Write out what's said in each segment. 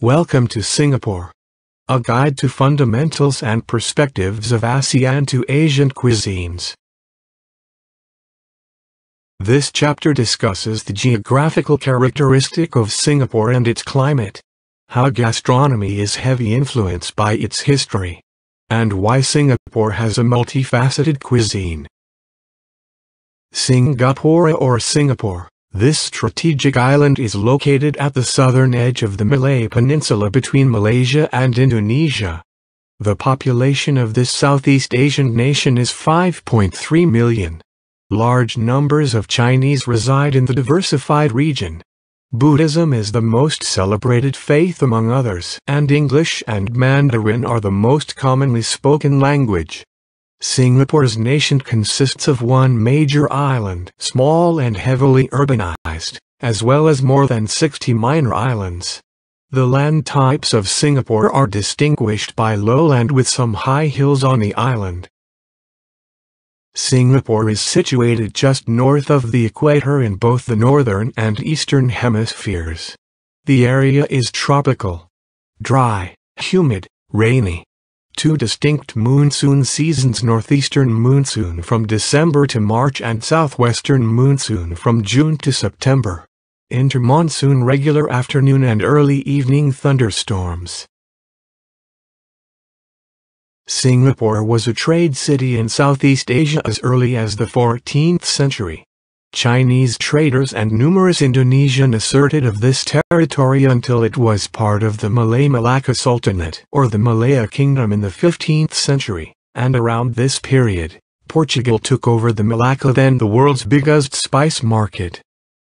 Welcome to Singapore. A guide to fundamentals and perspectives of ASEAN to Asian cuisines. This chapter discusses the geographical characteristic of Singapore and its climate, how gastronomy is heavy influenced by its history, and why Singapore has a multifaceted cuisine. Singapura or Singapore this strategic island is located at the southern edge of the Malay Peninsula between Malaysia and Indonesia. The population of this Southeast Asian nation is 5.3 million. Large numbers of Chinese reside in the diversified region. Buddhism is the most celebrated faith among others, and English and Mandarin are the most commonly spoken language. Singapore's nation consists of one major island, small and heavily urbanized, as well as more than 60 minor islands. The land types of Singapore are distinguished by lowland with some high hills on the island. Singapore is situated just north of the equator in both the northern and eastern hemispheres. The area is tropical, dry, humid, rainy, two distinct monsoon seasons northeastern monsoon from December to March and southwestern monsoon from June to September. Intermonsoon regular afternoon and early evening thunderstorms. Singapore was a trade city in Southeast Asia as early as the 14th century. Chinese traders and numerous Indonesian asserted of this territory until it was part of the Malay Malacca Sultanate or the Malaya Kingdom in the 15th century, and around this period, Portugal took over the Malacca then the world's biggest spice market.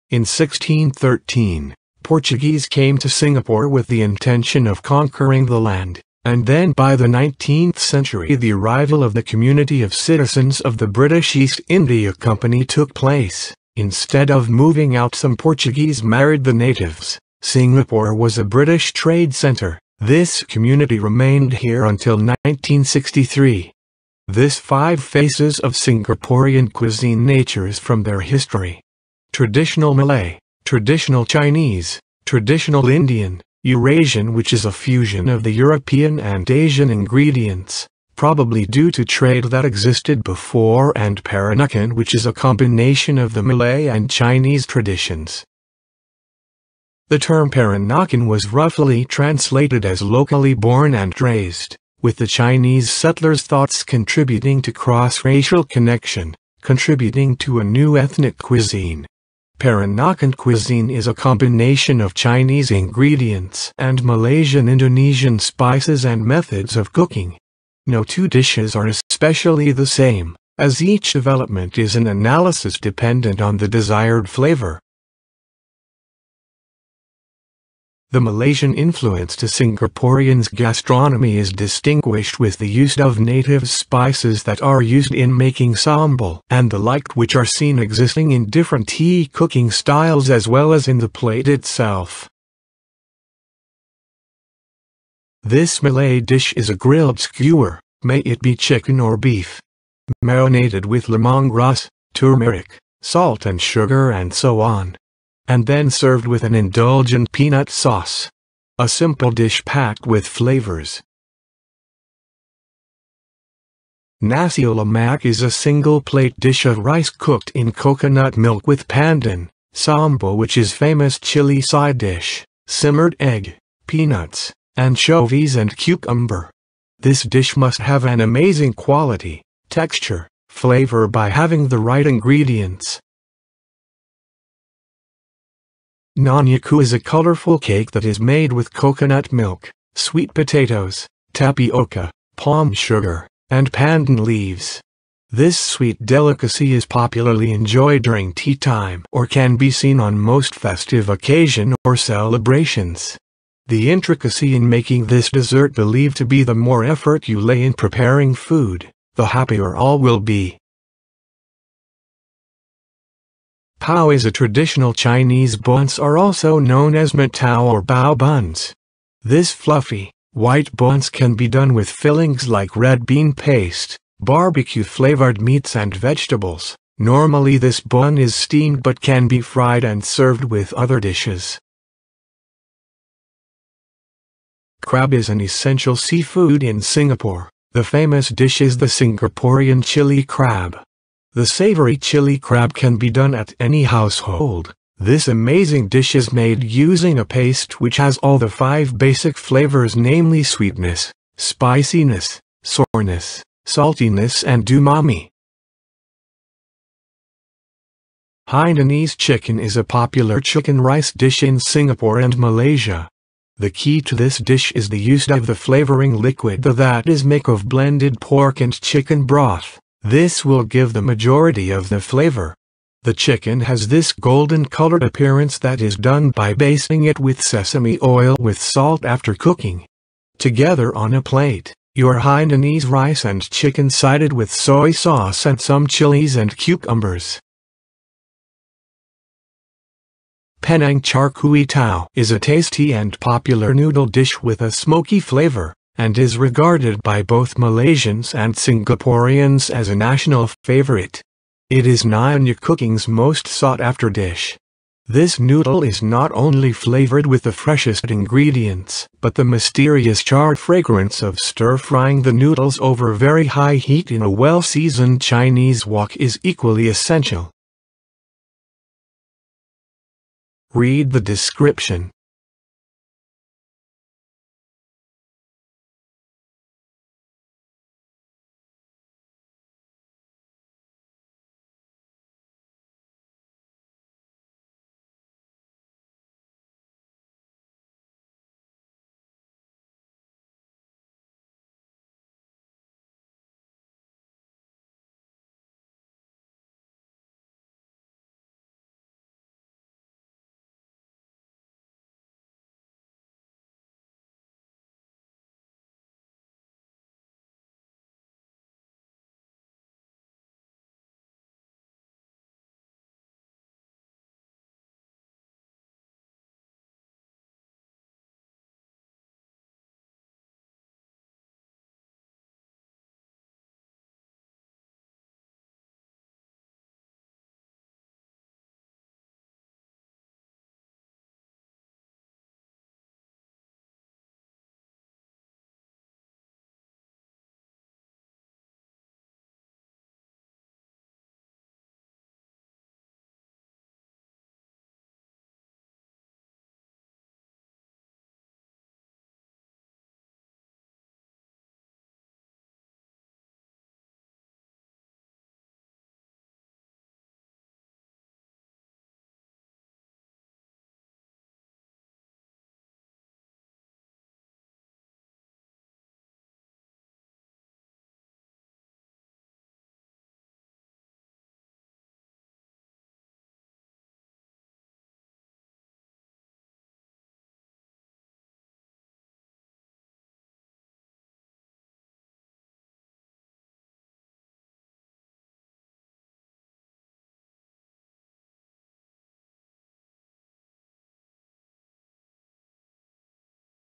In 1613, Portuguese came to Singapore with the intention of conquering the land, and then by the 19th century the arrival of the community of citizens of the British East India Company took place. Instead of moving out some Portuguese married the natives. Singapore was a British trade center. This community remained here until 1963. This five faces of Singaporean cuisine natures from their history. Traditional Malay, traditional Chinese, traditional Indian, Eurasian which is a fusion of the European and Asian ingredients, probably due to trade that existed before and Peranakan which is a combination of the Malay and Chinese traditions. The term Peranakan was roughly translated as locally born and raised, with the Chinese settlers' thoughts contributing to cross-racial connection, contributing to a new ethnic cuisine. Peranakan cuisine is a combination of Chinese ingredients and Malaysian Indonesian spices and methods of cooking. No two dishes are especially the same, as each development is an analysis dependent on the desired flavor. The Malaysian influence to Singaporeans' gastronomy is distinguished with the use of native spices that are used in making sambal and the like which are seen existing in different tea cooking styles as well as in the plate itself. This Malay dish is a grilled skewer, may it be chicken or beef, marinated with lemongrass, turmeric, salt and sugar and so on and then served with an indulgent peanut sauce. A simple dish packed with flavors. Nasi lemak is a single plate dish of rice cooked in coconut milk with pandan, sambal which is famous chili side dish, simmered egg, peanuts, anchovies and cucumber. This dish must have an amazing quality, texture, flavor by having the right ingredients, Nyonya kuih is a colorful cake that is made with coconut milk, sweet potatoes, tapioca, palm sugar, and pandan leaves. This sweet delicacy is popularly enjoyed during tea time or can be seen on most festive occasion or celebrations. The intricacy in making this dessert believed to be the more effort you lay in preparing food, the happier all will be. Pao is a traditional Chinese buns are also known as mantou or bao buns. This fluffy, white buns can be done with fillings like red bean paste, barbecue-flavored meats and vegetables. Normally this bun is steamed but can be fried and served with other dishes. Crab is an essential seafood in Singapore. The famous dish is the Singaporean chili crab. The savory chili crab can be done at any household. This amazing dish is made using a paste which has all the five basic flavors namely sweetness, spiciness, sourness, saltiness and umami. Hainanese chicken is a popular chicken rice dish in Singapore and Malaysia. The key to this dish is the use of the flavoring liquid that is made of blended pork and chicken broth. This will give the majority of the flavor. The chicken has this golden colored appearance that is done by basting it with sesame oil with salt after cooking. Together on a plate, your Hainanese rice and chicken sided with soy sauce and some chilies and cucumbers. Penang char kway teow is a tasty and popular noodle dish with a smoky flavor, and is regarded by both Malaysians and Singaporeans as a national favorite. It is Nyonya cooking's most sought-after dish. This noodle is not only flavored with the freshest ingredients, but the mysterious char fragrance of stir-frying the noodles over very high heat in a well-seasoned Chinese wok is equally essential. Read the description.